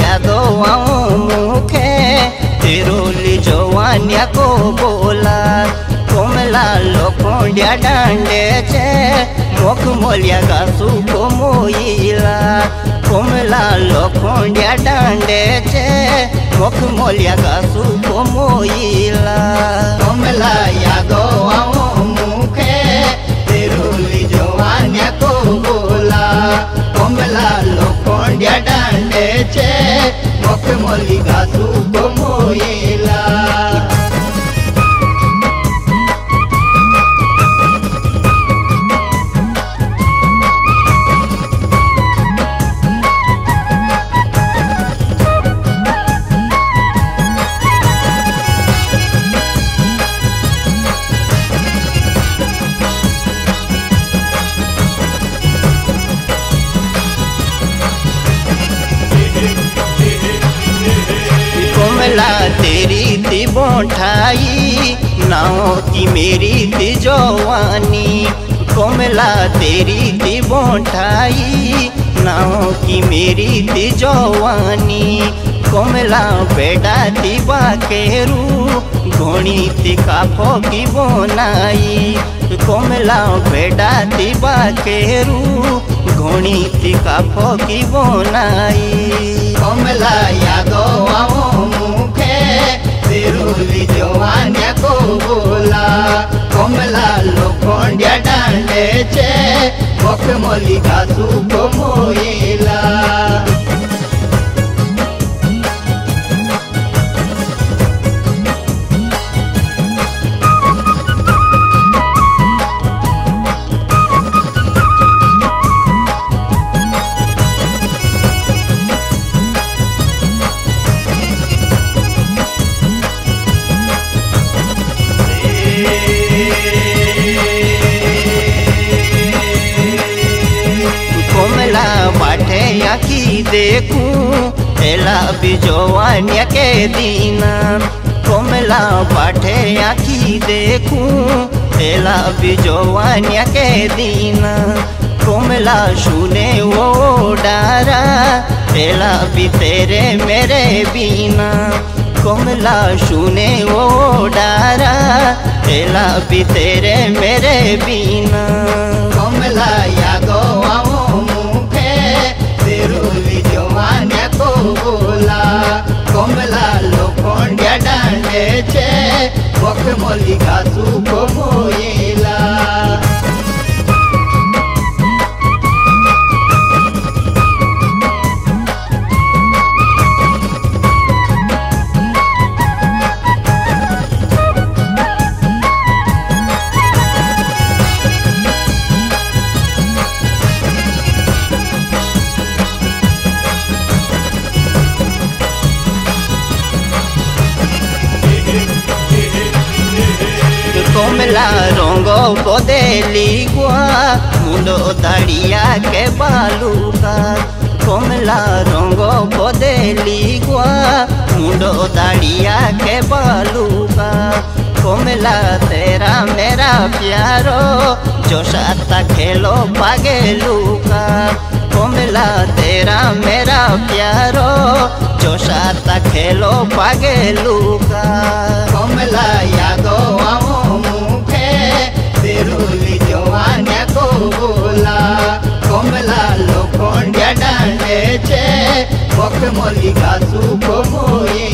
यादो मुखे तिरुली जवानिया को बोला कोमला लोकोंड्या डांडे छे मोख मोलिया गासु को मोईला कोमला लोकोंड्या डांडे छे मोख मोलिया गासु को मोईला Olga tu como ye बोठाई। नाव की मेरी थी जवानी, कोमला तेरी थी बोठाई। नाव की मेरी थी जवानी, कोमला बेड़ा थी बाकेरू। घोड़ी थी काफो की बोनाई, कोमला बेड़ा थी बाकेरू। घोड़ी काफो की बोनाई। कोमला यादो आओ मुखे तिरुली जवान्या को बोला कोमला लोखंड्या डांडे छे मुख मोली घासू को आखी देखूँ, एला बिजवान्या के दीना। कोमला बाटे आखी देखूँ, एला बिजवान्या के दीना। कोमला सुने वो डारा, एला भी तेरे मेरे बीना। कोमला सुने वो डारा, एला भी तेरे मेरे बीना। कोमला તુરવી જવાને કોલા કોમલા લોકોંડ્યા ડાલે છે વખ મોલી ગાસુ કોમોએ बदेली गुआ मुंडो दाड़िया के बालूका कोमला रंगो बदेली गुआ मुंडो दाड़िया के बालूका कोमला तेरा मेरा प्यारो जो साता खेलो पागे लूका कोमला तेरा मेरा प्यारो जो રૂડી જોવાને કોલા કોમલા લોકો ડે છે. ભક્ત મોલી ગાસુ કોમોએ